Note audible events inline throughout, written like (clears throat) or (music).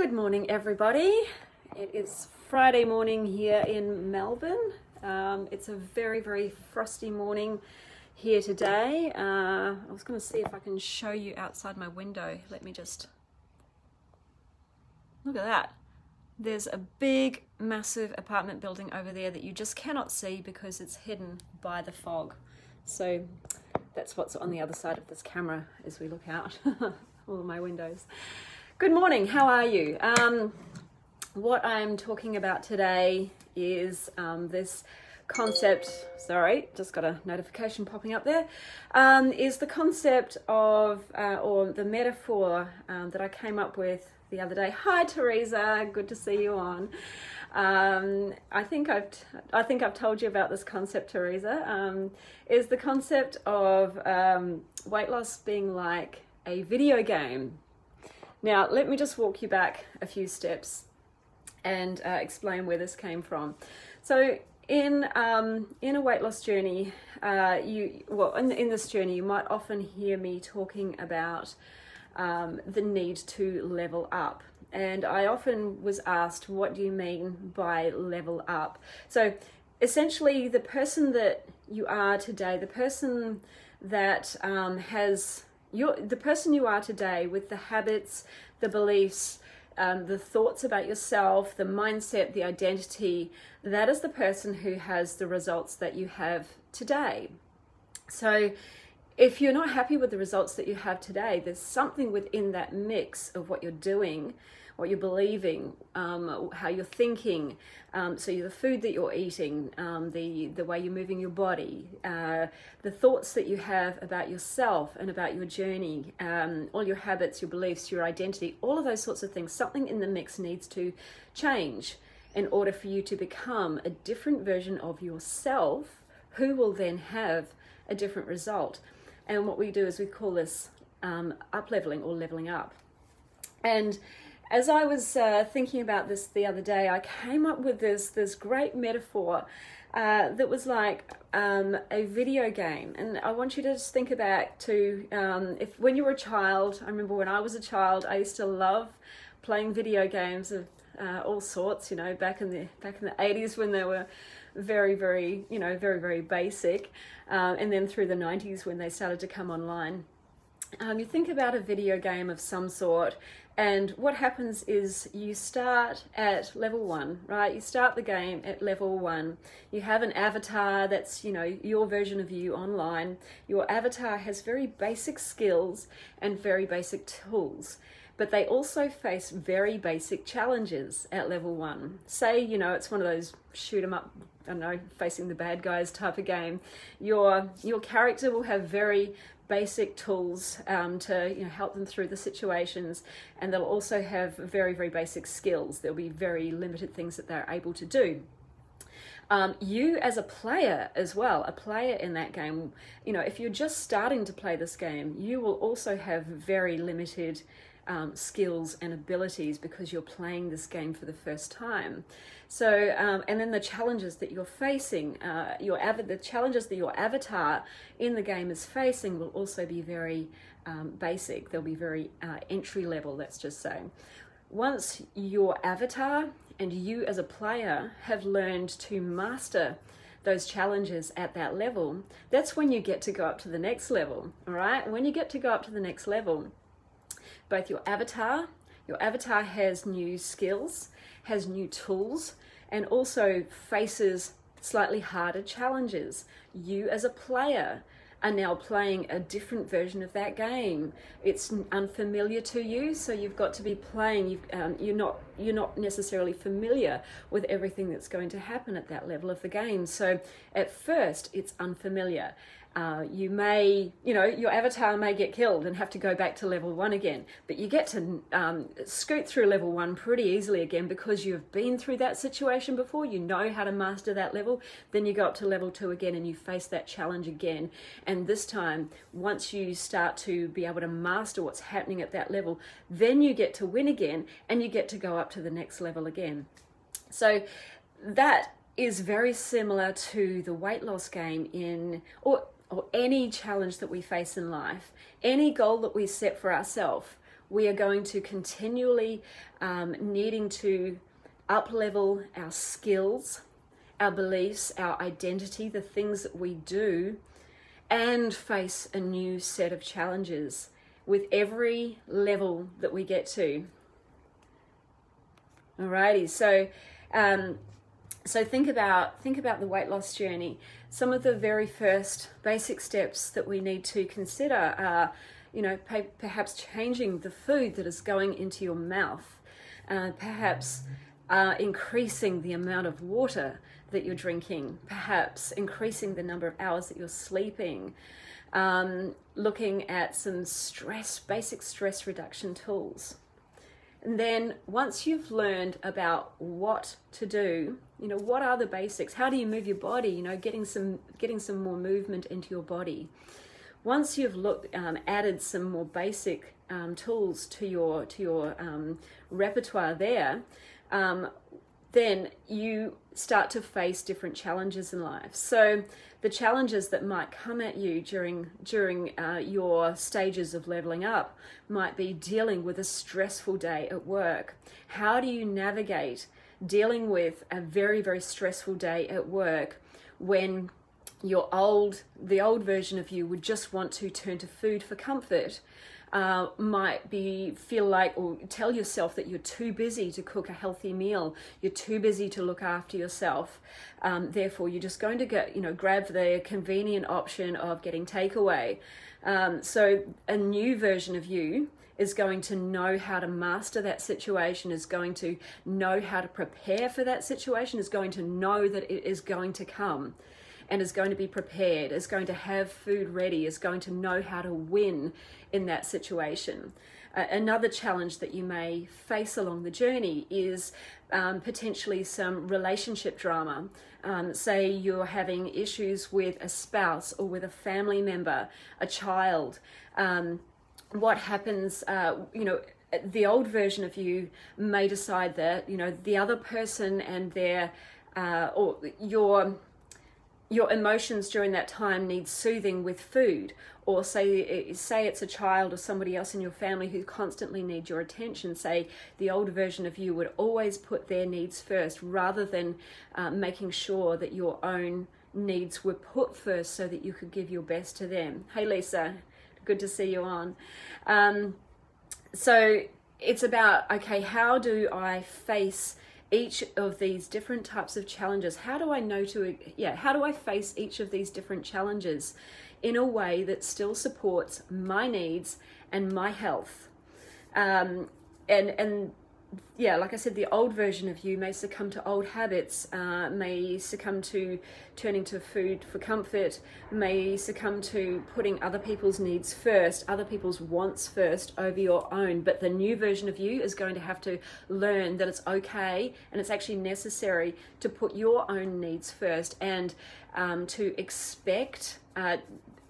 Good morning, everybody. It is Friday morning here in Melbourne. Um, it's a very, very frosty morning here today. Uh, I was going to see if I can show you outside my window. Let me just look at that. There's a big, massive apartment building over there that you just cannot see because it's hidden by the fog. So that's what's on the other side of this camera as we look out (laughs) all of my windows. Good morning, how are you? Um, what I'm talking about today is um, this concept, sorry, just got a notification popping up there. Um, is the concept of, uh, or the metaphor um, that I came up with the other day. Hi, Teresa, good to see you on. Um, I think I've I think I've told you about this concept, Teresa. Um, is the concept of um, weight loss being like a video game? Now, let me just walk you back a few steps and uh, explain where this came from. So, in um, in a weight loss journey, uh, you well in, in this journey, you might often hear me talking about um, the need to level up. And I often was asked, "What do you mean by level up?" So, essentially, the person that you are today, the person that um, has you're the person you are today with the habits, the beliefs, um, the thoughts about yourself, the mindset, the identity, that is the person who has the results that you have today. So, if you're not happy with the results that you have today, there's something within that mix of what you're doing what you're believing, um, how you're thinking. Um, so the food that you're eating, um, the the way you're moving your body, uh, the thoughts that you have about yourself and about your journey, um, all your habits, your beliefs, your identity, all of those sorts of things. Something in the mix needs to change in order for you to become a different version of yourself, who will then have a different result. And what we do is we call this um, up leveling or leveling up. And as I was uh, thinking about this the other day, I came up with this this great metaphor uh, that was like um, a video game, and I want you to just think about to um, if when you were a child. I remember when I was a child, I used to love playing video games of uh, all sorts. You know, back in the back in the eighties when they were very very you know very very basic, uh, and then through the nineties when they started to come online. Um, you think about a video game of some sort and what happens is you start at level one, right? You start the game at level one. You have an avatar that's, you know, your version of you online. Your avatar has very basic skills and very basic tools but they also face very basic challenges at level one. Say, you know, it's one of those shoot 'em up, I don't know, facing the bad guys type of game. Your your character will have very basic tools um, to you know, help them through the situations, and they'll also have very, very basic skills. There'll be very limited things that they're able to do. Um, you as a player as well, a player in that game, you know, if you're just starting to play this game, you will also have very limited um, skills and abilities because you're playing this game for the first time. So, um, and then the challenges that you're facing, uh, your av- the challenges that your avatar in the game is facing will also be very um, basic. They'll be very uh, entry level. Let's just say. Once your avatar and you as a player have learned to master those challenges at that level, that's when you get to go up to the next level. All right. When you get to go up to the next level, both your avatar, your avatar has new skills, has new tools, and also faces slightly harder challenges. You as a player are now playing a different version of that game. It's unfamiliar to you, so you've got to be playing. You've, um, you're not you're not necessarily familiar with everything that's going to happen at that level of the game. So at first, it's unfamiliar, uh, you may, you know, your avatar may get killed and have to go back to level one again, but you get to um, scoot through level one pretty easily again because you've been through that situation before. You know how to master that level. Then you go up to level two again and you face that challenge again. And this time, once you start to be able to master what's happening at that level, then you get to win again and you get to go up to the next level again. So that is very similar to the weight loss game in, or or any challenge that we face in life, any goal that we set for ourselves, we are going to continually um, needing to up level our skills, our beliefs, our identity, the things that we do, and face a new set of challenges with every level that we get to. Alrighty, so um, so think about think about the weight loss journey. Some of the very first basic steps that we need to consider are, you know, perhaps changing the food that is going into your mouth, uh, perhaps uh, increasing the amount of water that you're drinking, perhaps increasing the number of hours that you're sleeping, um, looking at some stress, basic stress reduction tools. And then once you've learned about what to do, you know, what are the basics? How do you move your body? You know, getting some getting some more movement into your body. Once you've looked um, added some more basic um, tools to your to your um, repertoire there, um, then you start to face different challenges in life. So the challenges that might come at you during during uh, your stages of leveling up might be dealing with a stressful day at work. How do you navigate dealing with a very very stressful day at work when your old the old version of you would just want to turn to food for comfort uh, might be feel like or tell yourself that you're too busy to cook a healthy meal. You're too busy to look after yourself. Um, therefore you're just going to get you know grab the convenient option of getting takeaway. Um, so a new version of you is going to know how to master that situation, is going to know how to prepare for that situation, is going to know that it is going to come and is going to be prepared, is going to have food ready, is going to know how to win in that situation. Uh, another challenge that you may face along the journey is um, potentially some relationship drama. Um, say you're having issues with a spouse or with a family member, a child. Um, what happens, uh, you know, the old version of you may decide that, you know, the other person and their, uh, or your your emotions during that time need soothing with food. Or say say it's a child or somebody else in your family who constantly needs your attention. Say the old version of you would always put their needs first rather than uh, making sure that your own needs were put first so that you could give your best to them. Hey lisa good to see you on. Um, so it's about okay how do i face each of these different types of challenges? How do i know to yeah how do i face each of these different challenges in a way that still supports my needs and my health? Um, and and yeah, like I said, the old version of you may succumb to old habits, uh, may succumb to turning to food for comfort, may succumb to putting other people's needs first, other people's wants first over your own. But the new version of you is going to have to learn that it's okay and it's actually necessary to put your own needs first and um, to expect. Uh,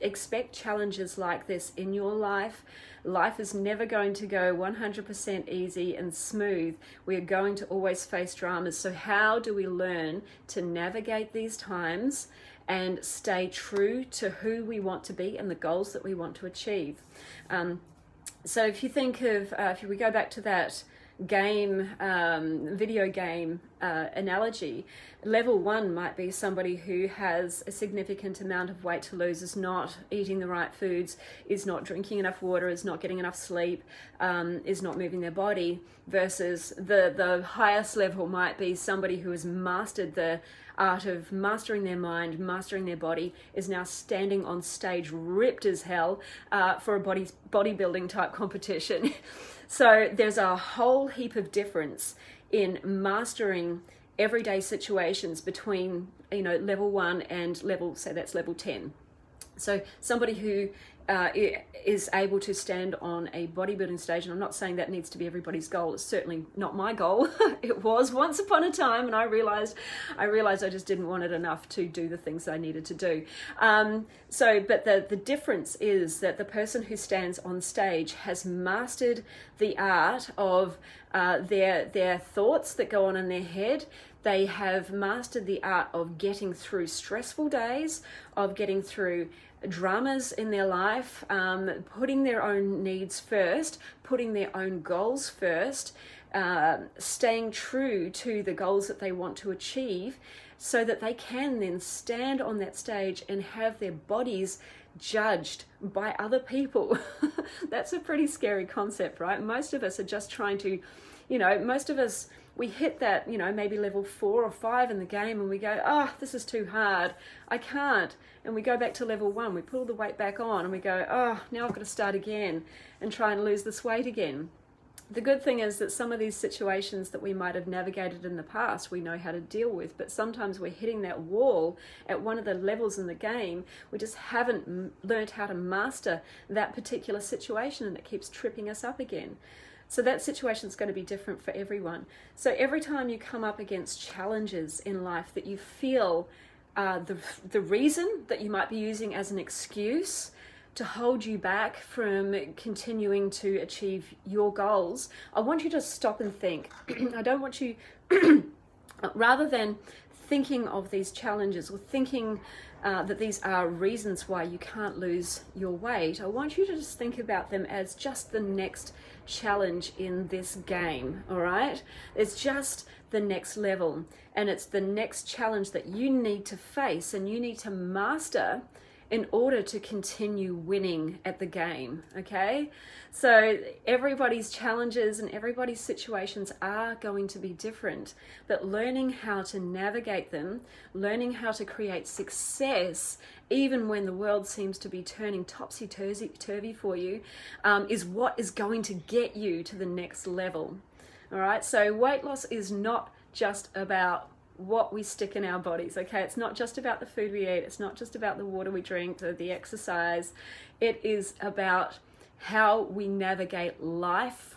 expect challenges like this in your life Life is never going to go 100% easy and smooth. We are going to always face dramas. So, how do we learn to navigate these times and stay true to who we want to be and the goals that we want to achieve? Um, so, if you think of, uh, if we go back to that game, um, video game uh, analogy, level one might be somebody who has a significant amount of weight to lose, is not eating the right foods, is not drinking enough water, is not getting enough sleep, um, is not moving their body, versus the, the highest level might be somebody who has mastered the art of mastering their mind, mastering their body, is now standing on stage ripped as hell uh, for a body bodybuilding type competition. (laughs) So there's a whole heap of difference in mastering everyday situations between you know level one and level say that's level 10 so somebody who uh, is able to stand on a bodybuilding stage. And I'm not saying that needs to be everybody's goal. It's certainly not my goal. (laughs) it was once upon a time, and I realized, I realized I just didn't want it enough to do the things I needed to do. Um, so, but the the difference is that the person who stands on stage has mastered the art of uh, their their thoughts that go on in their head, They have mastered the art of getting through stressful days, of getting through dramas in their life, um, putting their own needs first, putting their own goals first, uh, staying true to the goals that they want to achieve, so that they can then stand on that stage and have their bodies judged by other people. (laughs) That's a pretty scary concept, right? Most of us are just trying to, you know, most of us we hit that, you know, maybe level four or five in the game and we go, oh, this is too hard. I can't. And we go back to level one. We pull the weight back on and we go, oh, now I've got to start again and try and lose this weight again. The good thing is that some of these situations that we might have navigated in the past, we know how to deal with, but sometimes we're hitting that wall at one of the levels in the game. We just haven't learned how to master that particular situation and it keeps tripping us up again. So that situation is going to be different for everyone. So every time you come up against challenges in life that you feel uh, the, the reason that you might be using as an excuse to hold you back from continuing to achieve your goals, I want you to stop and think. (clears throat) I don't want you, (clears throat) rather than thinking of these challenges or thinking uh, that these are reasons why you can't lose your weight, I want you to just think about them as just the next challenge in this game, all right? It's just the next level, and it's the next challenge that you need to face and you need to master in order to continue winning at the game. Okay, so everybody's challenges and everybody's situations are going to be different, but learning how to navigate them, learning how to create success, even when the world seems to be turning topsy turvy for you, um, is what is going to get you to the next level. All right, so weight loss is not just about what we stick in our bodies, okay? It's not just about the food we eat, it's not just about the water we drink, the, the exercise. It is about how we navigate life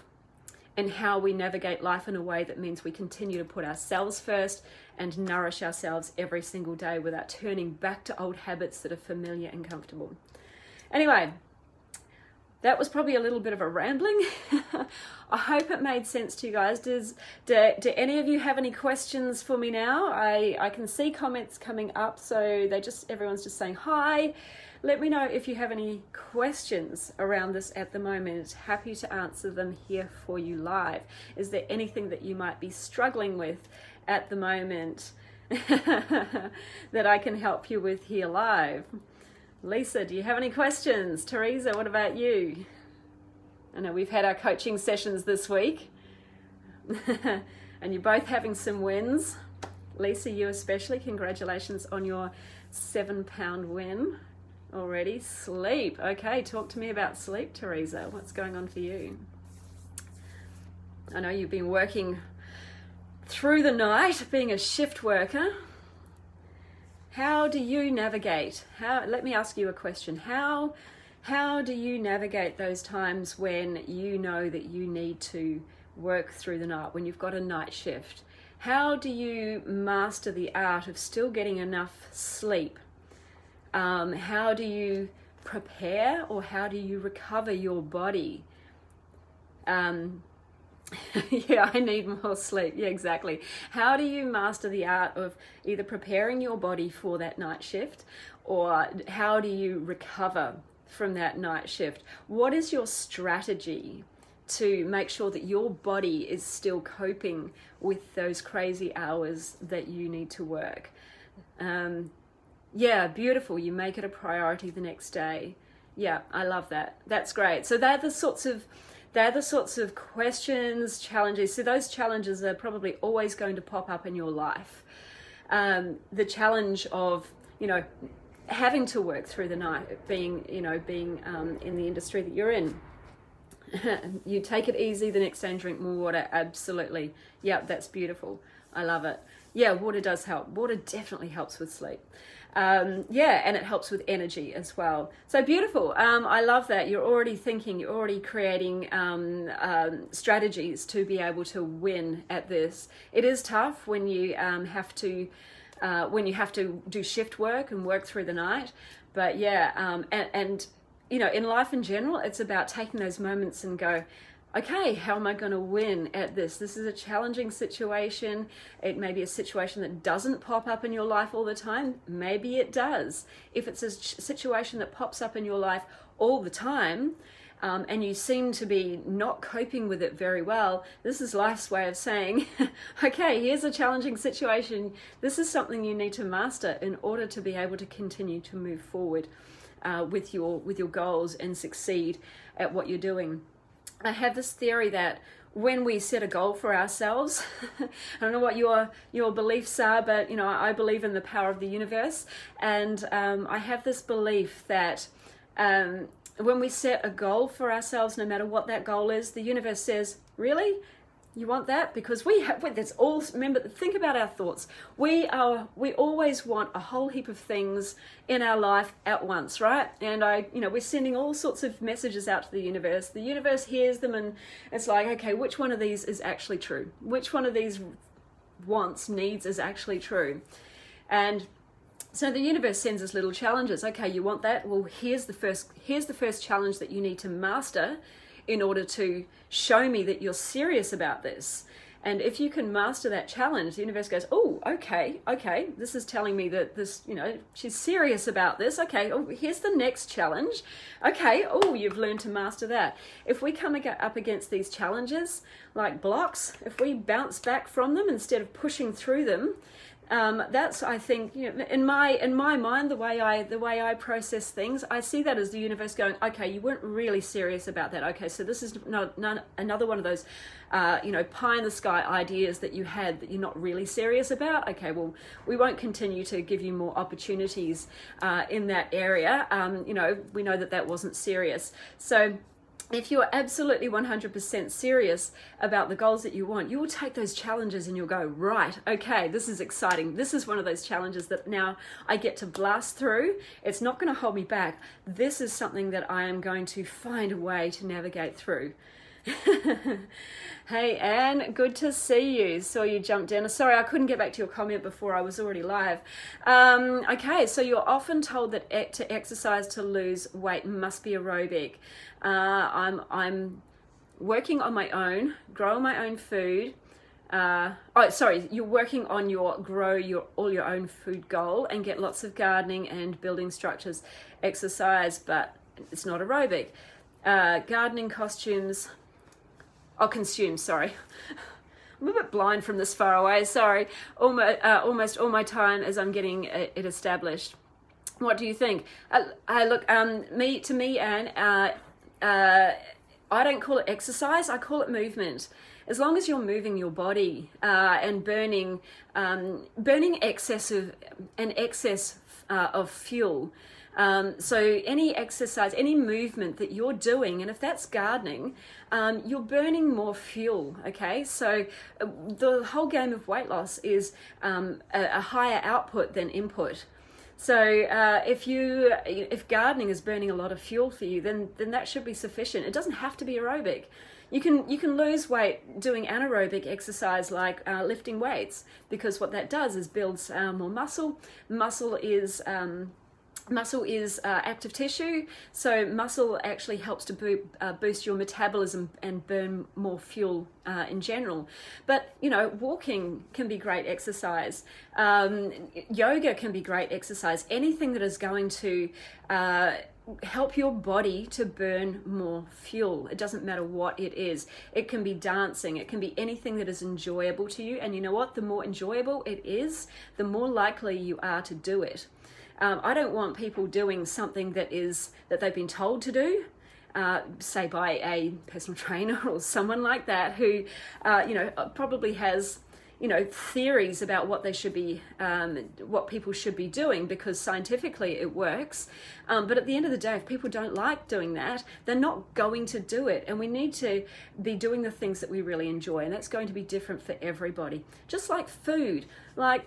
and how we navigate life in a way that means we continue to put ourselves first and nourish ourselves every single day without turning back to old habits that are familiar and comfortable. Anyway, that was probably a little bit of a rambling. (laughs) I hope it made sense to you guys. Does do, do any of you have any questions for me now? I, I can see comments coming up, so they just everyone's just saying hi. Let me know if you have any questions around this at the moment. Happy to answer them here for you live. Is there anything that you might be struggling with at the moment (laughs) that I can help you with here live? Lisa, do you have any questions? Teresa, what about you? I know we've had our coaching sessions this week, (laughs) and you're both having some wins. Lisa, you especially, congratulations on your seven pound win already. Sleep. Okay, talk to me about sleep, Teresa. What's going on for you? I know you've been working through the night, being a shift worker. How do you navigate? How let me ask you a question. How how do you navigate those times when you know that you need to work through the night, when you've got a night shift? How do you master the art of still getting enough sleep? Um, how do you prepare or how do you recover your body? Um, (laughs) yeah, I need more sleep. Yeah, exactly. How do you master the art of either preparing your body for that night shift or how do you recover from that night shift? What is your strategy to make sure that your body is still coping with those crazy hours that you need to work? Um, yeah, beautiful. You make it a priority the next day. Yeah, I love that. That's great. So they're the sorts of they're the sorts of questions, challenges. So those challenges are probably always going to pop up in your life. Um, the challenge of, you know, having to work through the night, being, you know, being um, in the industry that you're in. (laughs) you take it easy the next day and drink more water. Absolutely. Yeah, that's beautiful. I love it. Yeah, water does help. Water definitely helps with sleep um, yeah, and it helps with energy as well. So beautiful. Um, I love that. You're already thinking, you're already creating um, um strategies to be able to win at this. It is tough when you um, have to. Uh, when you have to do shift work and work through the night, but yeah, um, and, and you know, in life in general, it's about taking those moments and go, okay, how am I going to win at this? This is a challenging situation. It may be a situation that doesn't pop up in your life all the time. Maybe it does. If it's a situation that pops up in your life all the time, um, and you seem to be not coping with it very well, this is life's way of saying, (laughs) okay, here's a challenging situation. This is something you need to master in order to be able to continue to move forward uh, with your with your goals and succeed at what you're doing. I have this theory that when we set a goal for ourselves, (laughs) I don't know what your your beliefs are, but you know I believe in the power of the universe, and um, I have this belief that um, when we set a goal for ourselves, no matter what that goal is, the universe says, Really? You want that? Because we have, that's all, remember, think about our thoughts. We are, we always want a whole heap of things in our life at once, right? And I, you know, we're sending all sorts of messages out to the universe. The universe hears them and it's like, okay, which one of these is actually true? Which one of these wants, needs is actually true? And so the universe sends us little challenges. Okay, you want that? Well, here's the first here's the first challenge that you need to master in order to show me that you're serious about this. And if you can master that challenge, the universe goes, "Oh, okay, okay. This is telling me that this, you know, she's serious about this. Okay, oh, here's the next challenge. Okay, oh, you've learned to master that. If we come up against these challenges like blocks, if we bounce back from them instead of pushing through them, um, that's I think you know, in my in my mind the way I the way I process things I see that as the universe going okay you weren't really serious about that. Okay so this is not, not another one of those uh, you know pie in the sky ideas that you had that you're not really serious about. Okay well we won't continue to give you more opportunities uh, in that area. Um, you know we know that that wasn't serious. So if you're absolutely 100% serious about the goals that you want, you will take those challenges and you'll go, right, okay, this is exciting. This is one of those challenges that now I get to blast through. It's not going to hold me back. This is something that I am going to find a way to navigate through. (laughs) hey, Anne, good to see you. Saw you jumped in. Sorry, I couldn't get back to your comment before I was already live. Um, okay, so you're often told that to exercise to lose weight must be aerobic. Uh, I'm I'm working on my own, growing my own food. Uh, oh, sorry, you're working on your grow your all your own food goal and get lots of gardening and building structures, exercise, but it's not aerobic. Uh, gardening costumes, I'll consume. Sorry. I'm a bit blind from this far away. Sorry. Almost, uh, almost all my time as I'm getting it established. What do you think? Uh, I look, um, me to me, Anne. Uh, uh, I don't call it exercise, I call it movement. As long as you're moving your body uh, and burning, um, burning of an excess uh, of fuel. Um, so any exercise, any movement that you're doing, and if that's gardening, um, you're burning more fuel. Okay, so uh, the whole game of weight loss is um, a, a higher output than input. So uh, if you if gardening is burning a lot of fuel for you, then then that should be sufficient. It doesn't have to be aerobic. You can you can lose weight doing anaerobic exercise like uh, lifting weights because what that does is builds uh, more muscle. Muscle is um, Muscle is uh, active tissue, so muscle actually helps to bo- uh, boost your metabolism and burn more fuel uh, in general. But you know, walking can be great exercise. Um, yoga can be great exercise. Anything that is going to uh, help your body to burn more fuel. It doesn't matter what it is. It can be dancing, it can be anything that is enjoyable to you. And you know what? The more enjoyable it is, the more likely you are to do it. Um, I don't want people doing something that is that they've been told to do. Uh, say by a personal (laughs) trainer or someone like that who, uh, you know, probably has, you know, theories about what they should be, um, what people should be doing because scientifically it works. Um, but at the end of the day, if people don't like doing that, they're not going to do it. And we need to be doing the things that we really enjoy, and that's going to be different for everybody. Just like food, like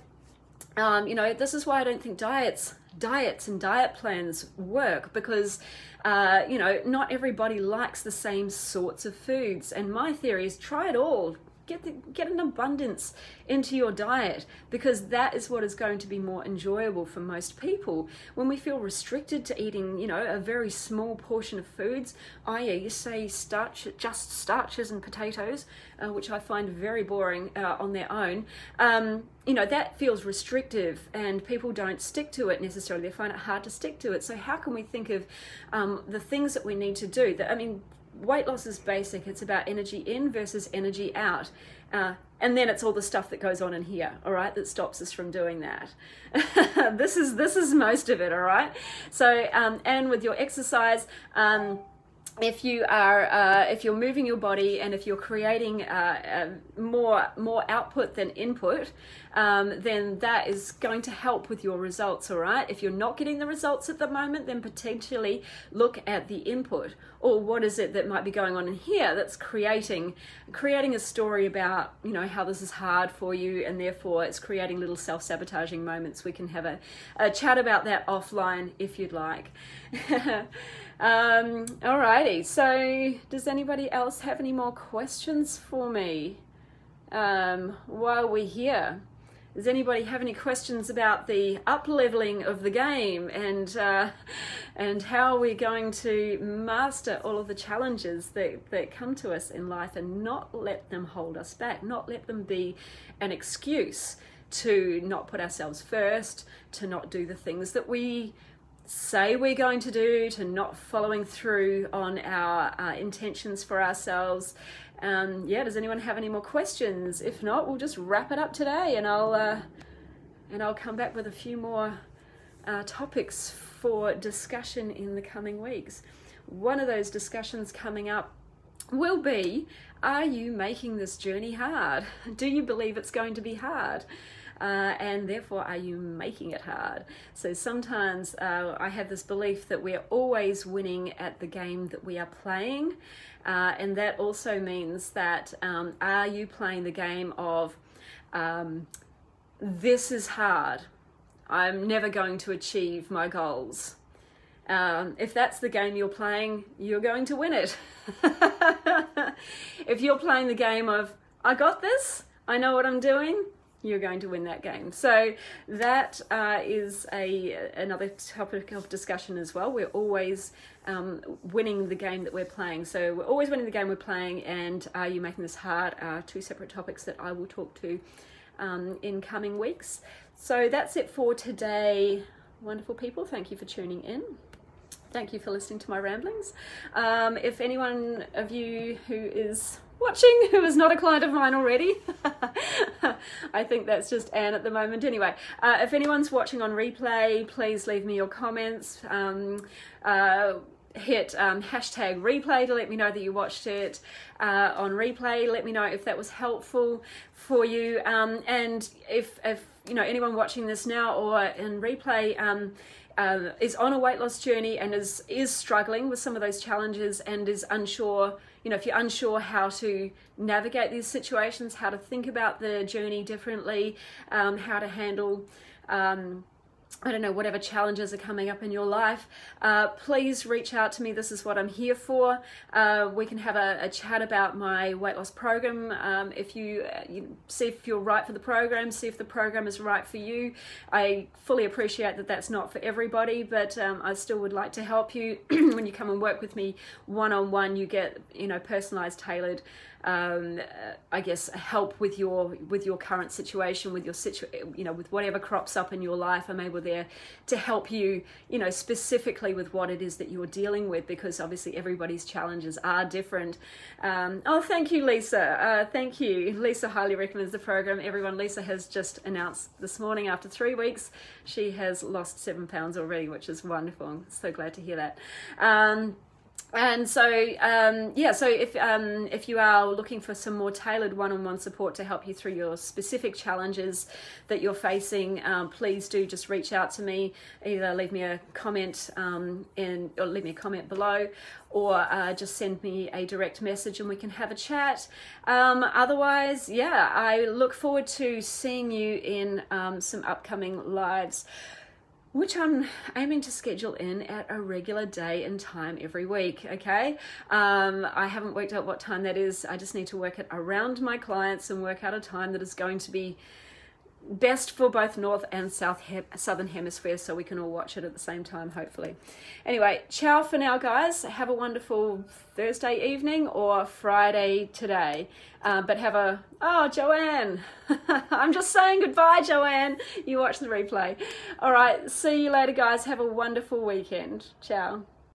um, you know, this is why I don't think diets, diets and diet plans work because, uh, you know, not everybody likes the same sorts of foods. And my theory is try it all. Get the, get an abundance into your diet because that is what is going to be more enjoyable for most people. When we feel restricted to eating, you know, a very small portion of foods, i.e., say starch, just starches and potatoes, uh, which I find very boring uh, on their own. Um, you know that feels restrictive and people don't stick to it necessarily they find it hard to stick to it so how can we think of um, the things that we need to do that i mean weight loss is basic. It's about energy in versus energy out. Uh, and then it's all the stuff that goes on in here all right that stops us from doing that. (laughs) This is this is most of it all right? So um, and with your exercise um, if you are uh, if you're moving your body and if you're creating uh, uh, more more output than input um, then that is going to help with your results all right? If you're not getting the results at the moment then potentially look at the input or what is it that might be going on in here that's creating creating a story about you know how this is hard for you and therefore it's creating little self-sabotaging moments. We can have a, a chat about that offline if you'd like (laughs) Um, alrighty, so does anybody else have any more questions for me um, while we're here? Does anybody have any questions about the up leveling of the game and uh, and how we're going to master all of the challenges that, that come to us in life and not let them hold us back, not let them be an excuse to not put ourselves first, to not do the things that we say we're going to do, to not following through on our uh, intentions for ourselves. Um, yeah, does anyone have any more questions? If not, we'll just wrap it up today, and I'll uh, and I'll come back with a few more uh, topics for discussion in the coming weeks. One of those discussions coming up will be: Are you making this journey hard? Do you believe it's going to be hard? Uh, and therefore are you making it hard? So sometimes uh, I have this belief that we're always winning at the game that we are playing, uh, and that also means that um, are you playing the game of um, this is hard, I'm never going to achieve my goals. Um, if that's the game you're playing, you're going to win it. (laughs) if you're playing the game of, I got this, I know what I'm doing, you're going to win that game. So that uh, is a another topic of discussion as well. We're always um, winning the game that we're playing. So we're always winning the game we're playing, and are you making this hard? Are two separate topics that I will talk to um, in coming weeks. So that's it for today. Wonderful people, thank you for tuning in. Thank you for listening to my ramblings. Um, if anyone of you who is watching who is not a client of mine already. (laughs) I think that's just Anne at the moment. Anyway, uh, if anyone's watching on replay, please leave me your comments. Um, uh, hit um, hashtag replay to let me know that you watched it uh, on replay. Let me know if that was helpful for you. Um, and if, if you know anyone watching this now or in replay, um, uh, is on a weight loss journey and is is struggling with some of those challenges and is unsure you know, if you're unsure how to navigate these situations, how to think about the journey differently, um, how to handle um, I don't know, whatever challenges are coming up in your life, uh, please reach out to me. This is what I'm here for. Uh, we can have a, a, chat about my weight loss program. Um, if you, uh, you, see if you're right for the program, see if the program is right for you. I fully appreciate that that's not for everybody, but um, I still would like to help you. (clears throat) when you come and work with me one on one, you get you know personalized, tailored um, I guess help with your with your current situation, with your situ, you know, with whatever crops up in your life. I'm able there to help you, you know, specifically with what it is that you're dealing with, because obviously everybody's challenges are different. Um, oh, thank you, Lisa. Uh, thank you, Lisa. Highly recommends the program. Everyone, Lisa has just announced this morning after three weeks she has lost seven pounds already, which is wonderful. I'm so glad to hear that. Um, and so um, yeah so if um, if you are looking for some more tailored one-on-one support to help you through your specific challenges that you're facing um, please do just reach out to me. Either leave me a comment um, in or leave me a comment below or uh, just send me a direct message and we can have a chat. Um, otherwise yeah i look forward to seeing you in um, some upcoming lives which I'm aiming to schedule in at a regular day and time every week. Okay, um, I haven't worked out what time that is. I just need to work it around my clients and work out a time that is going to be best for both north and south he southern Hemisphere so we can all watch it at the same time hopefully. Anyway ciao for now guys. Have a wonderful thursday evening or friday today. Uh, but have a oh joanne. (laughs) I'm just saying goodbye joanne. You watch the replay. All right see you later guys. Have a wonderful weekend. Ciao